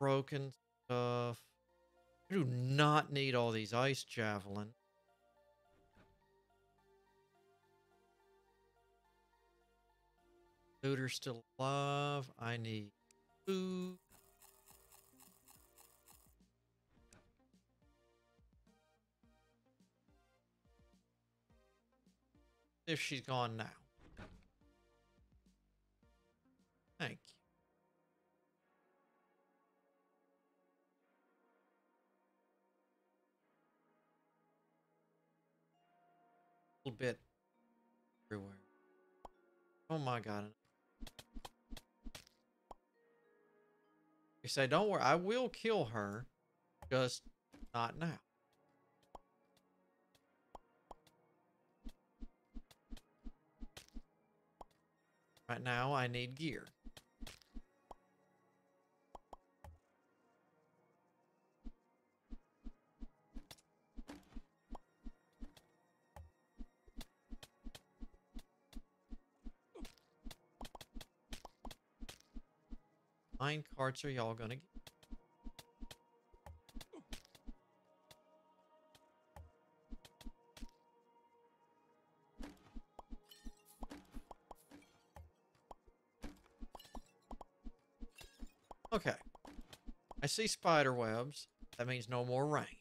broken stuff. I do not need all these ice javelin. Looter's still alive. I need food. If she's gone now. Thank you. Little bit everywhere. Oh my god. You say, don't worry, I will kill her, just not now. Right now, I need gear. Mine carts are y'all gonna get? Okay. I see spider webs. That means no more rain.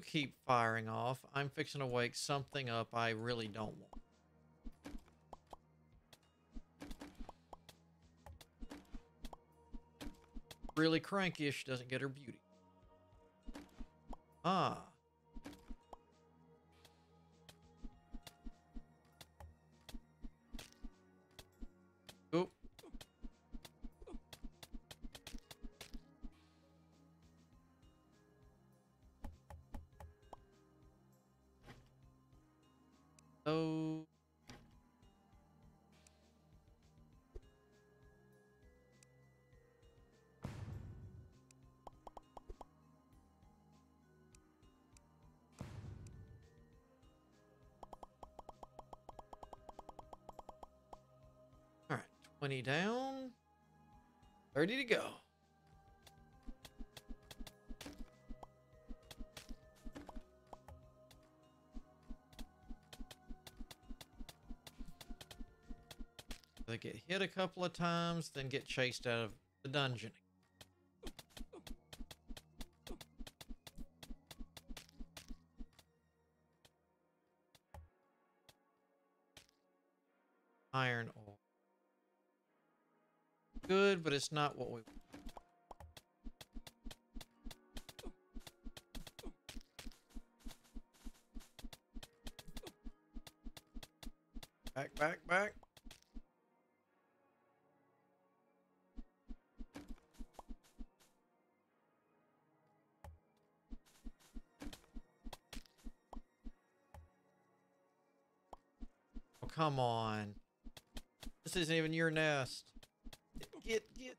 Keep firing off. I'm fixing to wake something up I really don't want. Really crankish doesn't get her beauty. Ah. 20 down. 30 to go. They get hit a couple of times, then get chased out of the dungeon. Iron ore. Good, but it's not what we Back, back, back. Oh, come on. This isn't even your nest. Get, get.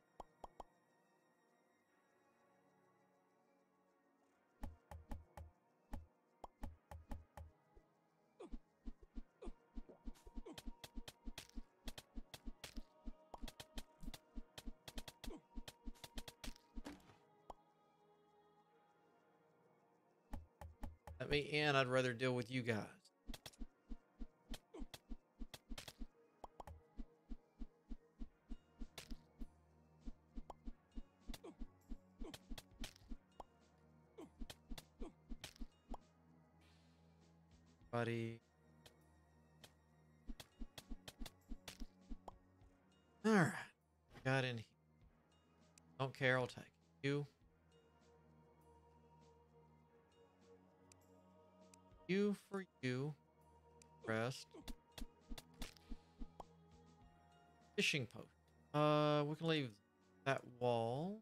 Let me in. I'd rather deal with you guys. Buddy. Alright. Got in here. Don't care, I'll take. You. You for you. Rest. Fishing post. Uh, we can leave that wall.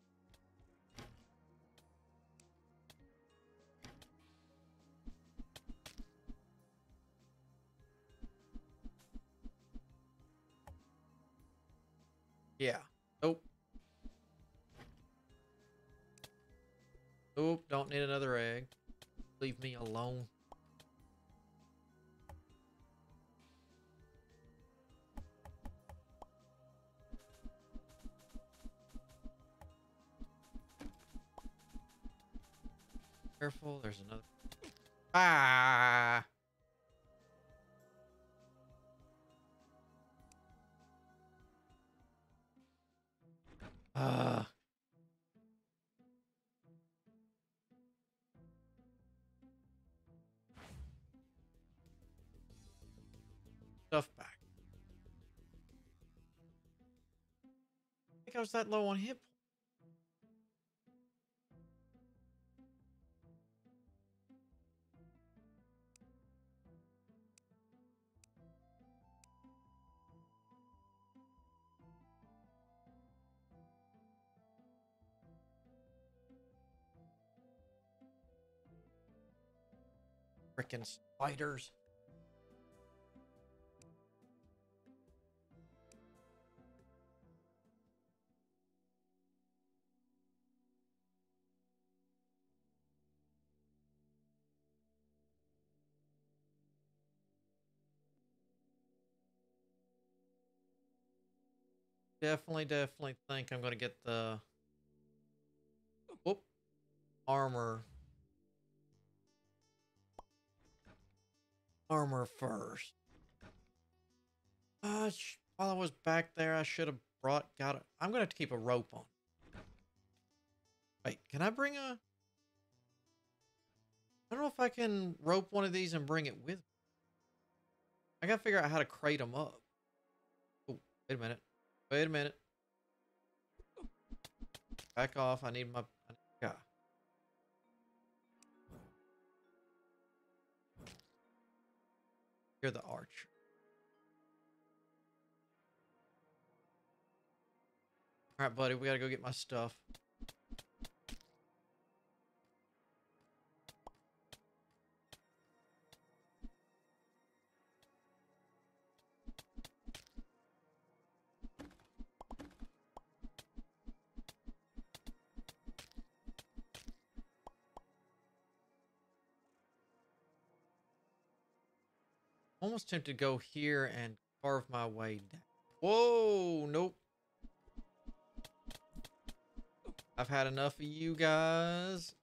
Careful, there's another. Ah! Ah. Stuff back. I think I was that low on hit Freaking spiders. Definitely, definitely think I'm going to get the whoop, armor armor first. Uh, while I was back there, I should have brought, got it. I'm going to have to keep a rope on. Wait, can I bring a... I don't know if I can rope one of these and bring it with me. I gotta figure out how to crate them up. Oh, wait a minute. Wait a minute. Back off. I need my... You're the archer. Alright, buddy, we gotta go get my stuff. Almost tempted to go here and carve my way down. Whoa, nope. I've had enough of you guys.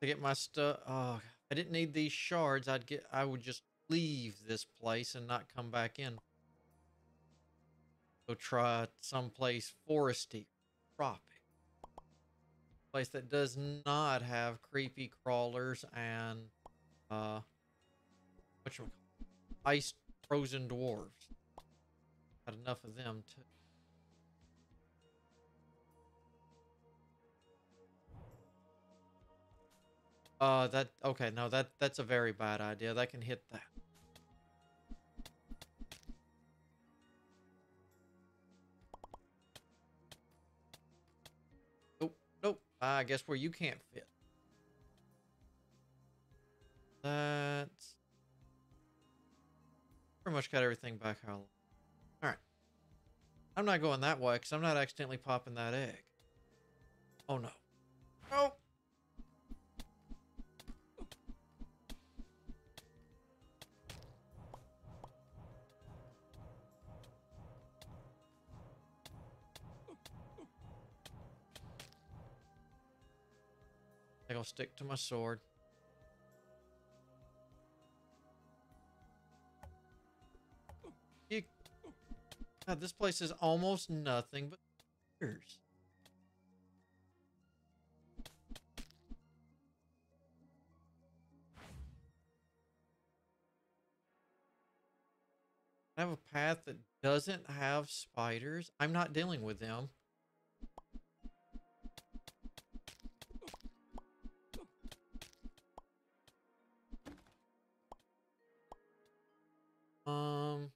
To get my stuff. Oh, I didn't need these shards. I'd get. I would just leave this place and not come back in. Go try someplace foresty, tropic place that does not have creepy crawlers and uh what you ice frozen dwarves. Had enough of them too. Uh that okay, no, that that's a very bad idea. That can hit that. I guess where you can't fit. That's pretty much got everything back how. All right. I'm not going that way because I'm not accidentally popping that egg. Oh no. Oh. I'll stick to my sword. You, God, this place is almost nothing but years. I have a path that doesn't have spiders. I'm not dealing with them. Um.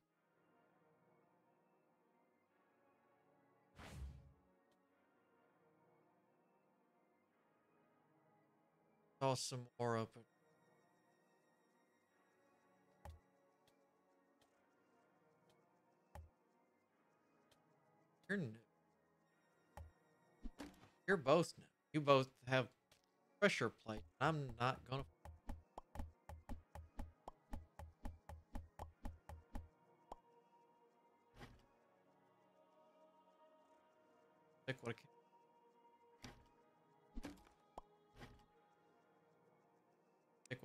Toss some more open. You're new. You're both new. You both have pressure plate. I'm not gonna.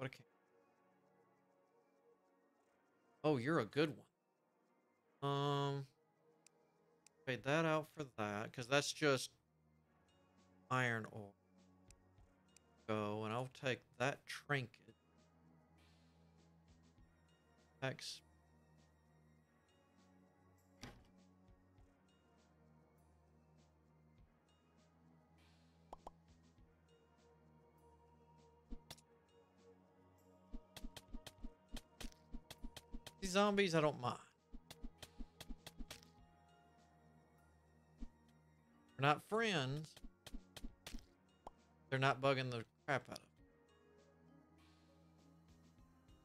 I can. Oh, you're a good one. Um, trade that out for that because that's just iron ore. Go and I'll take that trinket. X. zombies, I don't mind. They're not friends. They're not bugging the crap out of me.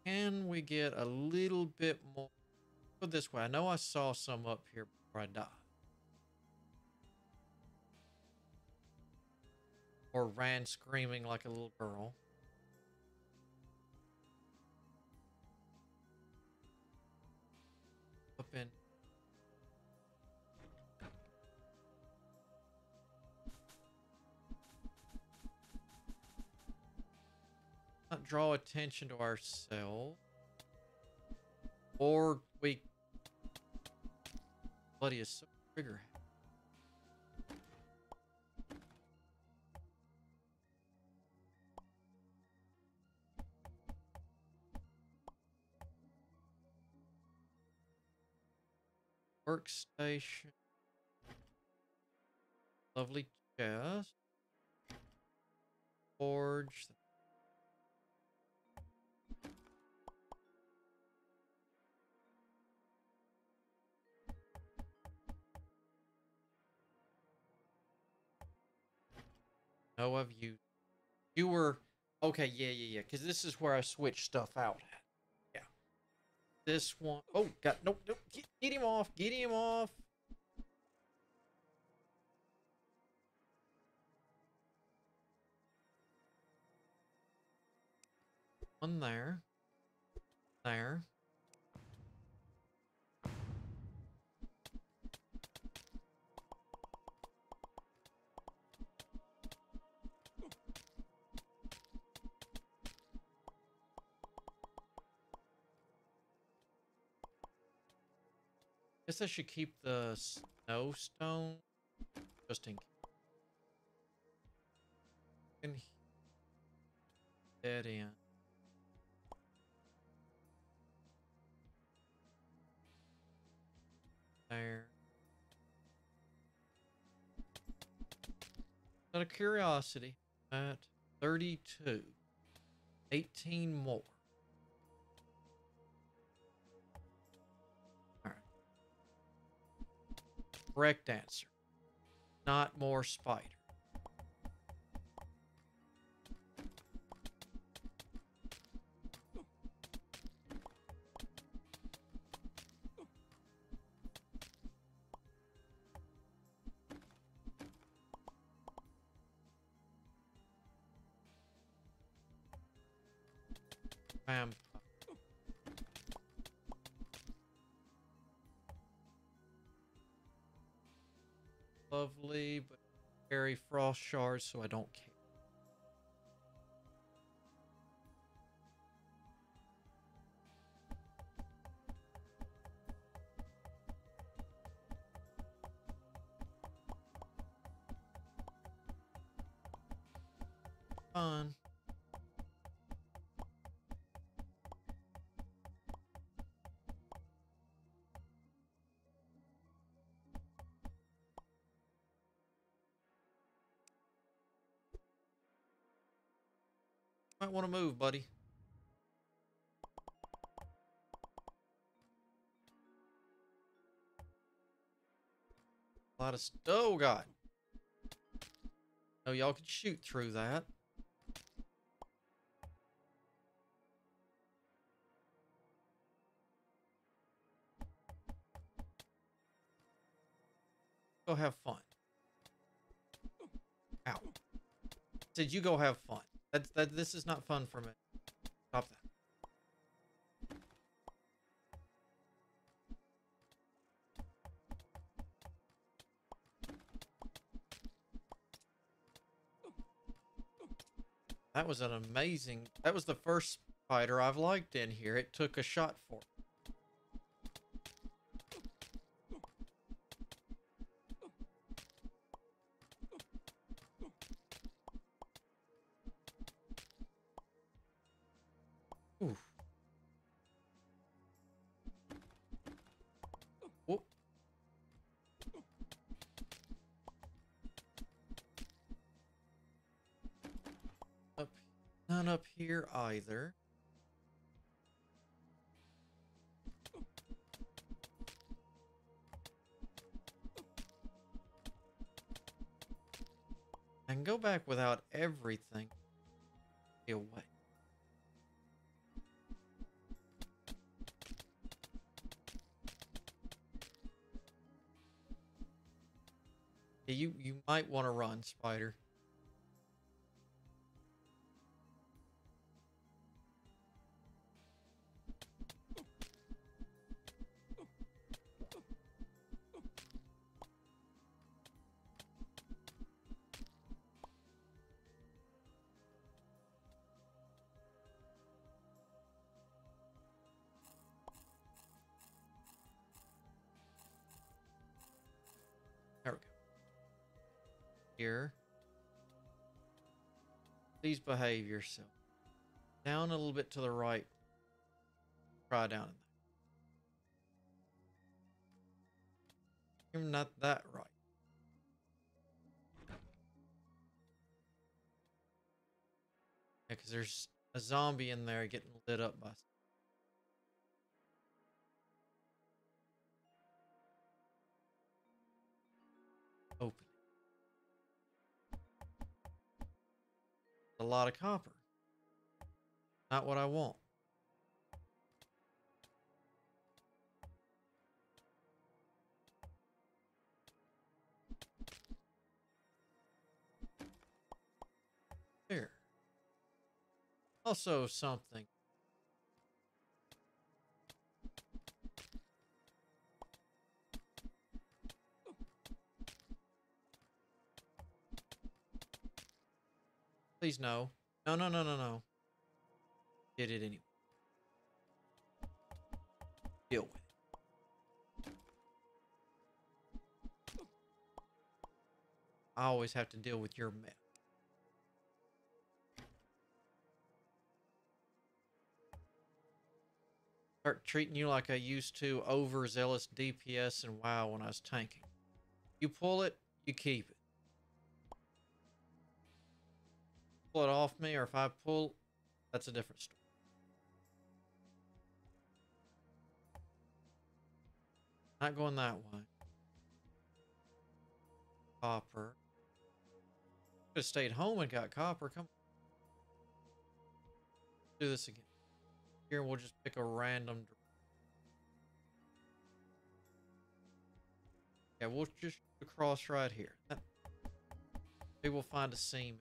Can we get a little bit more? Put this way. I know I saw some up here before I died. Or ran screaming like a little girl. Up in not draw attention to ourselves. Or we bloody is so trigger. Workstation. Lovely chest. Forge. No, of you. You were okay. Yeah, yeah, yeah. Because this is where I switch stuff out. This one oh God, nope, nope. Get, get him off. Get him off. One there. There. Guess I should keep the snow stone just in case. And dead end. There. Out of curiosity, at 32, 18 more. Correct answer. Not more spider. Vampire. Lovely, but carry frost shards, so I don't care. Fun. Might want to move, buddy. A lot of st- oh god. Oh, y'all can shoot through that. Go have fun. Ow. Said you go have fun. That's that. This is not fun for me. Stop that. That was an amazing. That was the first spider I've liked in here. It took a shot for. it. Here either. I can go back without everything away. Yeah, you you might want to run, Spider. Here. Please behave yourself. Down a little bit to the right. Try down. You're not that right. Yeah, because there's a zombie in there getting lit up by. A lot of copper. Not what I want. There. Also something. Please no. No, no, no, no, no. It anyway. Deal with it. I always have to deal with your mess. Start treating you like I used to overzealous DPS and WoW when I was tanking. You pull it, you keep it. Pull it off me, or if I pull, that's a different story. Not going that way. Copper. Could have stayed home and got copper. Come on. Do this again. Here we'll just pick a random. Yeah, we'll just cross right here. Maybe we'll find a seam.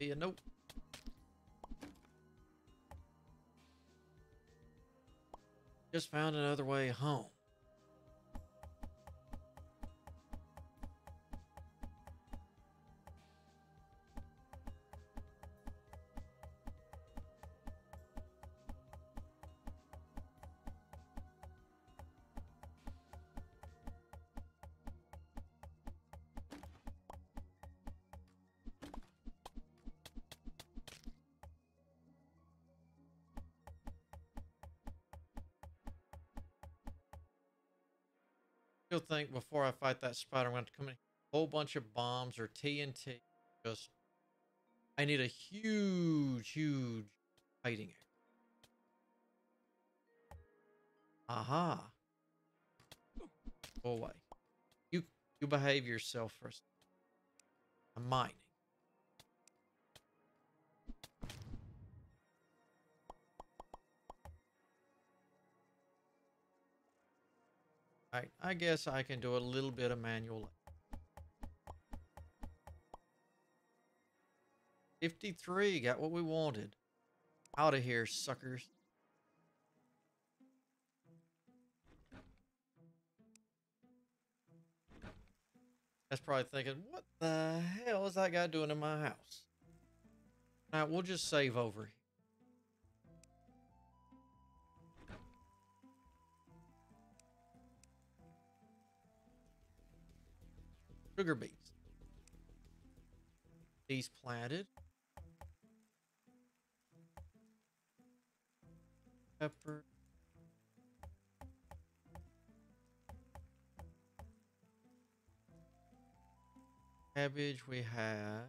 Yeah, nope. Just found another way home. Still think before I fight that spider, I'm going to come in a whole bunch of bombs or TNT. Just, I need a huge, huge fighting area. Aha. Go away. You, you behave yourself first. I'm mining. I, guess I can do a little bit of manual 53, got what we wanted. Out of here, suckers. That's probably thinking, what the hell is that guy doing in my house? All right, we'll just save over here. Sugar beets. These planted. Pepper. Cabbage we have.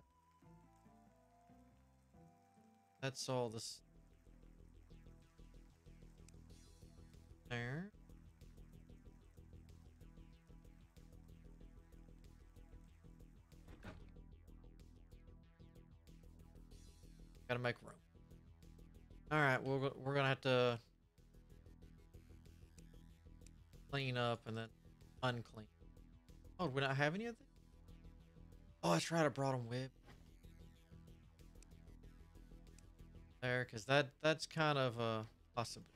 That's all this. There. Gotta make room. All right, we're we're gonna have to clean up and then unclean. Oh, do we not have any of this? Oh, that's right. I brought them with. There, because that that's kind of a possible.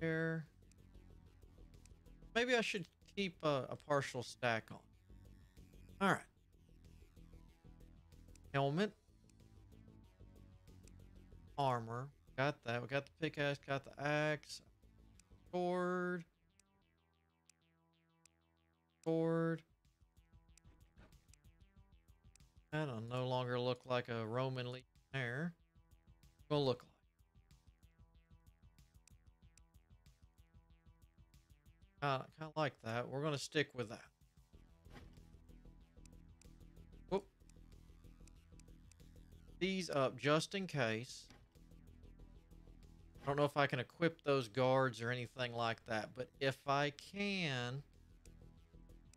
Here. Maybe I should keep a, a partial stack on. All right. Helmet. Armor. Got that. We got the pickaxe. Got the axe. Sword. Sword. That'll no longer look like a Roman legionnaire. Will look like. Of, kind of like that. We're gonna stick with that. These up just in case. I don't know if I can equip those guards or anything like that, but if I can,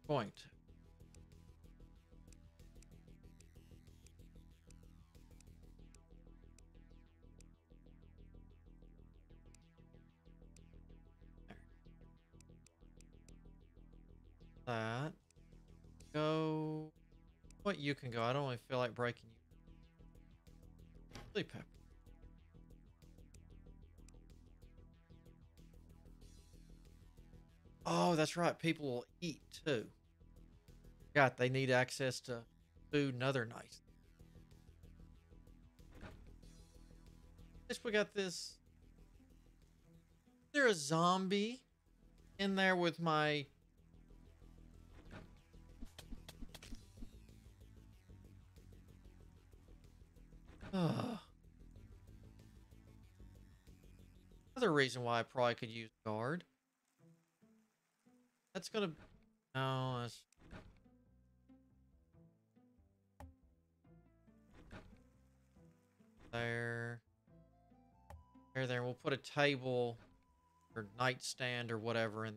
I'm that. Go. What you can go. I don't really feel like breaking. Chili pepper. Oh, that's right. People will eat too. God, they need access to food and other nice. Guess we got this. Is there a zombie in there with my ah. Another reason why I probably could use guard. That's gonna. No, that's. There. There, there. We'll put a table or nightstand or whatever in.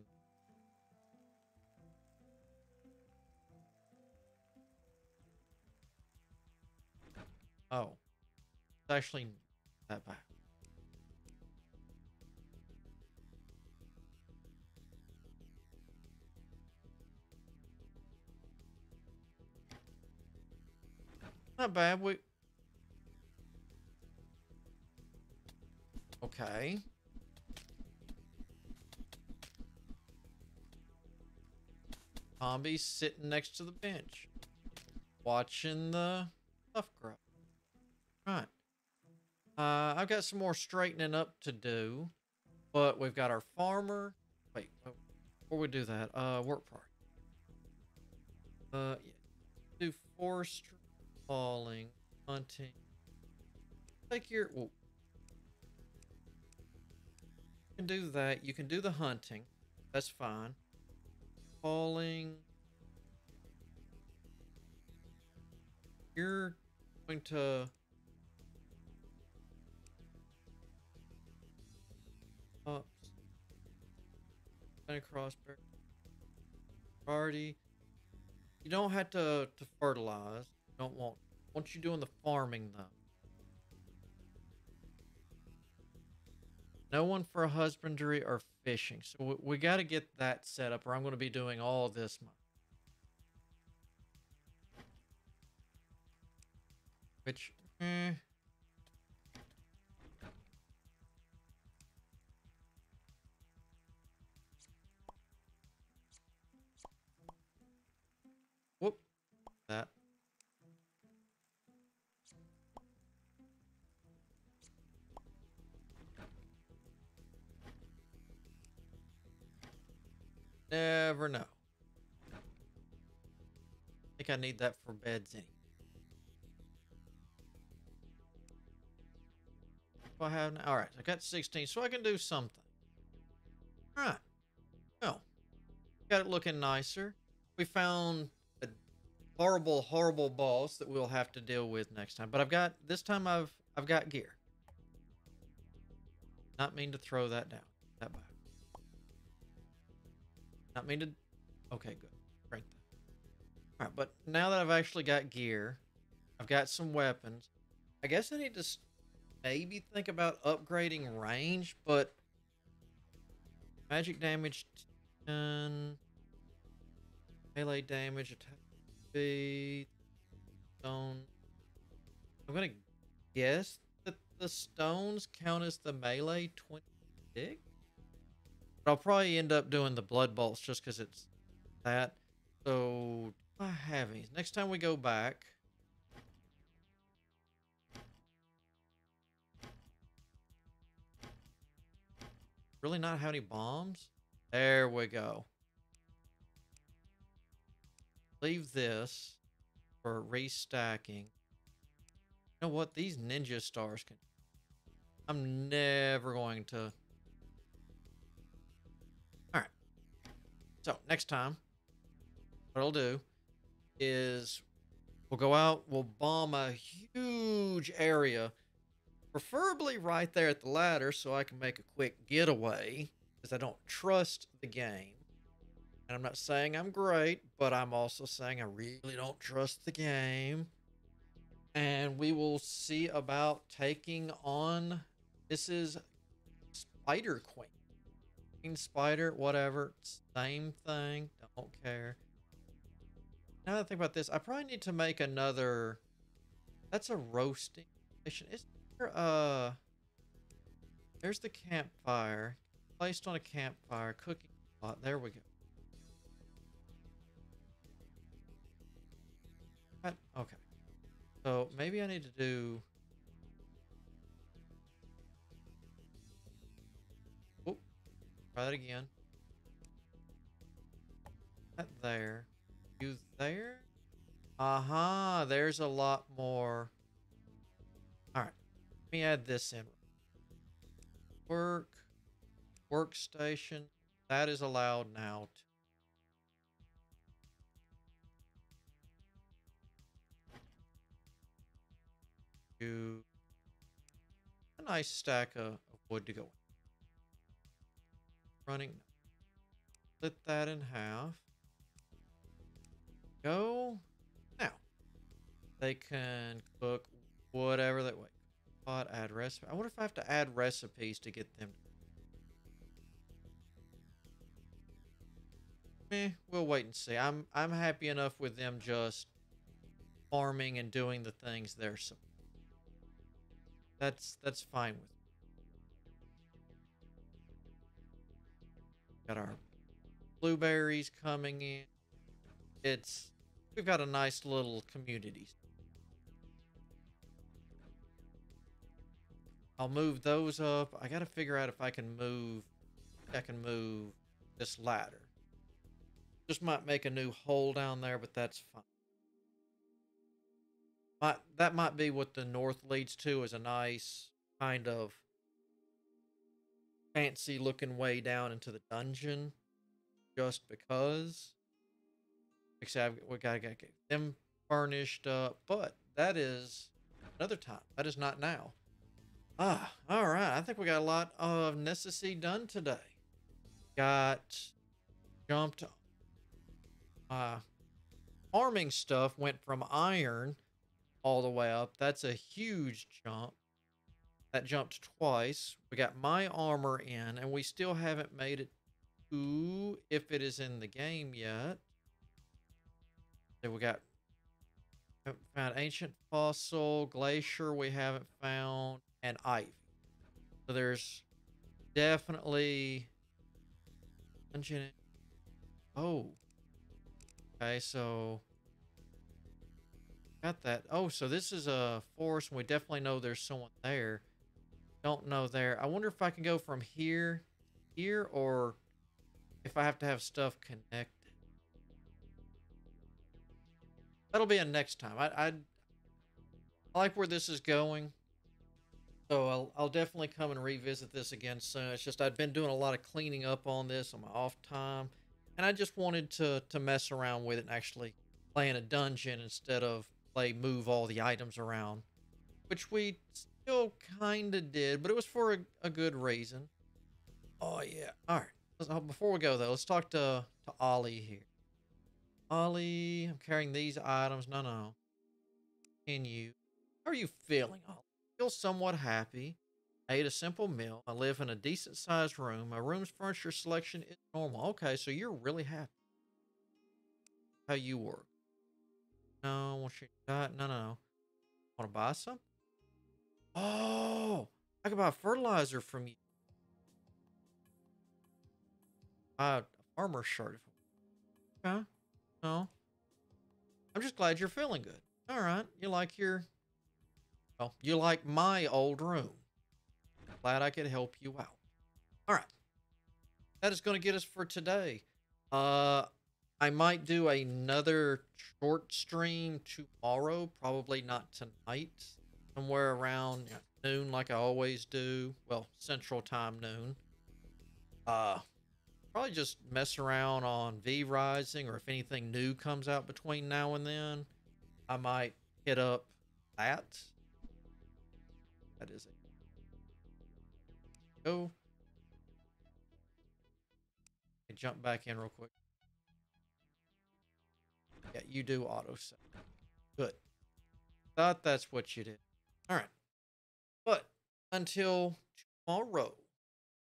Oh. It's actually that bad. Not bad. We. Okay. Zombie sitting next to the bench, watching the stuff grow. Right. Uh, I've got some more straightening up to do, but we've got our farmer. Wait, oh, before we do that, uh, work part. Uh, yeah. do forestry, hauling, hunting. Take your. Well, you can do that. You can do the hunting. That's fine. Hauling. You're going to Ups. Then across priority. You don't have to to fertilize. You don't want once you're doing the farming though. No one for husbandry or fishing. So we, we got to get that set up or I'm going to be doing all this. Which, eh. Never know. I think I need that for beds anyway. Do I have? All right, I got 16, so I can do something. All right. Well, got it looking nicer. We found a horrible, horrible boss that we'll have to deal with next time. But I've got this time. I've I've got gear. Not mean to throw that down. That back. Not mean to. Okay, good. Right, but now that I've actually got gear, I've got some weapons. I guess I need to maybe think about upgrading range, but magic damage 10, melee damage, attack speed, stone. I'm gonna guess that the stones count as the melee 26. I'll probably end up doing the blood bolts just because it's that. So, I have these. Next time we go back. Really not have any bombs? There we go. Leave this for restacking. You know what? These ninja stars can... I'm never going to So next time, what I'll do is we'll go out, we'll bomb a huge area, preferably right there at the ladder so I can make a quick getaway because I don't trust the game. And I'm not saying I'm great, but I'm also saying I really don't trust the game. And we will see about taking on this is Spider Queen spider, whatever, same thing. Don't care. Now that I think about this, I probably need to make another. That's a roasting station. Is there uh? There's the campfire. Placed on a campfire, cooking pot. There we go. Okay. So maybe I need to do Try that again. That there. You there? Aha, uh -huh, there's a lot more. Alright. Let me add this in. Work. Workstation. That is allowed now. To a nice stack of, of wood to go running. Split that in half. Go. Now. They can cook whatever that way. Pot, add recipe. I wonder if I have to add recipes to get them. Eh, we'll wait and see. I'm I'm happy enough with them just farming and doing the things they're so. That's that's fine with me. Got our blueberries coming in. It's we've got a nice little community. I'll move those up. I got to figure out if I can move I can move this ladder. Just might make a new hole down there, but that's fine. Might, that might be what the north leads to is a nice kind of fancy looking way down into the dungeon just because. Except we gotta get them furnished up, but that is another time. That is not now. Ah, all right. I think we got a lot of Necesse done today. Got jumped. Uh, farming stuff went from iron all the way up. That's a huge jump. That jumped twice. We got my armor in, and we still haven't made it to if it is in the game yet. Then we got found ancient fossil, glacier we haven't found, and ivy. So there's definitely dungeon. Oh. Okay, so got that. Oh, so this is a forest, and we definitely know there's someone there. Don't know there. I wonder if I can go from here, here, or if I have to have stuff connected. That'll be a next time. I, I, I like where this is going. So I'll, I'll definitely come and revisit this again soon. It's just I've been doing a lot of cleaning up on this on my off time. And I just wanted to, to mess around with it and actually play in a dungeon instead of play move all the items around. Which we still kind of did, but it was for a, a good reason. Oh, yeah. All right. Uh, before we go, though, let's talk to, to Ollie here. Ollie, I'm carrying these items. No, no. Can you? How are you feeling, Ollie? Feel somewhat happy. I ate a simple meal. I live in a decent sized room. My room's furniture selection is normal. Okay, so you're really happy. How you work? No, want you not? No, no, no. Want to buy some? Oh, I can buy fertilizer from you. Uh, farmer shirt. Okay. No. I'm just glad you're feeling good. All right. You like your, well, you like my old room. Glad I could help you out. All right. That is going to get us for today. Uh, I might do another short stream tomorrow, probably not tonight, somewhere around noon like I always do. Well, central time noon. Uh, probably just mess around on V Rising, or if anything new comes out between now and then, I might hit up that. That is it. Go. Jump back in real quick. Yeah, you do auto set. Good. Thought that's what you did. All right. But until tomorrow,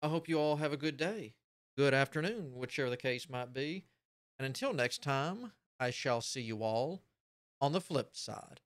I hope you all have a good day good afternoon, whichever the case might be. And until next time, I shall see you all on the flip side.